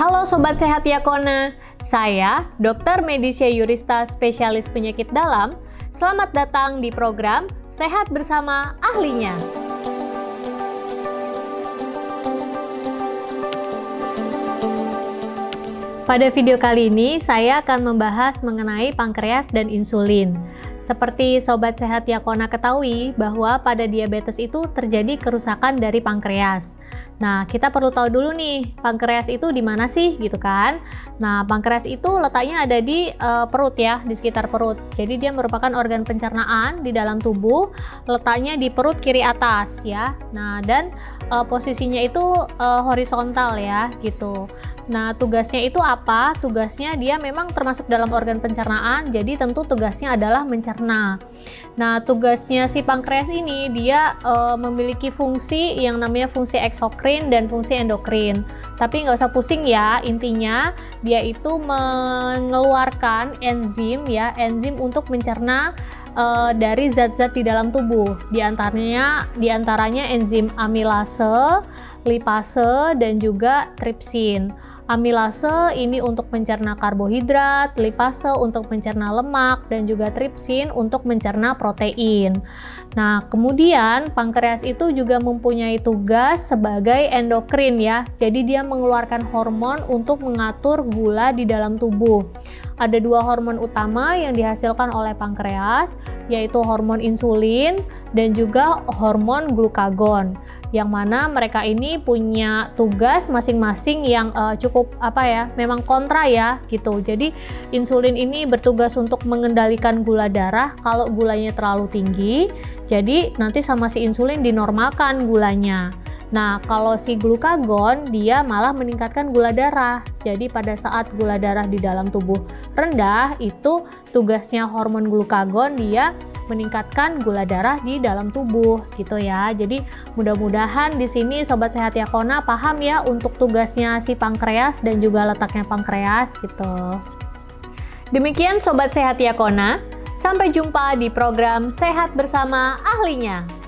Halo Sobat Sehat Yakona, saya Dr. Medisya Yurista Spesialis Penyakit Dalam. Selamat datang di program Sehat Bersama Ahlinya. Pada video kali ini, saya akan membahas mengenai pankreas dan insulin. Seperti Sobat Sehat Yakona ketahui bahwa pada diabetes itu terjadi kerusakan dari pankreas. Nah, kita perlu tahu dulu nih, pankreas itu di mana sih gitu kan? Nah, pankreas itu letaknya ada di uh, perut ya, di sekitar perut. Jadi dia merupakan organ pencernaan di dalam tubuh, letaknya di perut kiri atas ya. Nah, dan uh, posisinya itu uh, horizontal ya, gitu. Nah, tugasnya itu apa? Tugasnya dia memang termasuk dalam organ pencernaan, jadi tentu tugasnya adalah mencerna. Nah, tugasnya si pankreas ini dia uh, memiliki fungsi yang namanya fungsi eksokrin dan fungsi endokrin. Tapi nggak usah pusing ya, intinya dia itu mengeluarkan enzim ya, enzim untuk mencerna uh, dari zat-zat di dalam tubuh. Di antaranya, di antaranya enzim amilase, lipase, dan juga tripsin. Amilase ini untuk mencerna karbohidrat, lipase untuk mencerna lemak, dan juga tripsin untuk mencerna protein. Nah, kemudian pankreas itu juga mempunyai tugas sebagai endokrin ya. Jadi dia mengeluarkan hormon untuk mengatur gula di dalam tubuh. Ada dua hormon utama yang dihasilkan oleh pankreas, yaitu hormon insulin dan juga hormon glukagon. Yang mana mereka ini punya tugas masing-masing yang uh, cukup apa ya, memang kontra ya gitu. Jadi insulin ini bertugas untuk mengendalikan gula darah kalau gulanya terlalu tinggi. Jadi nanti sama si insulin dinormalkan gulanya. Nah, kalau si glukagon dia malah meningkatkan gula darah. Jadi pada saat gula darah di dalam tubuh rendah, itu tugasnya hormon glukagon dia meningkatkan gula darah di dalam tubuh gitu ya. Jadi mudah-mudahan di sini sobat sehat Yakona paham ya untuk tugasnya si pankreas dan juga letaknya pankreas gitu. Demikian sobat sehat Yakona, sampai jumpa di program Sehat bersama ahlinya.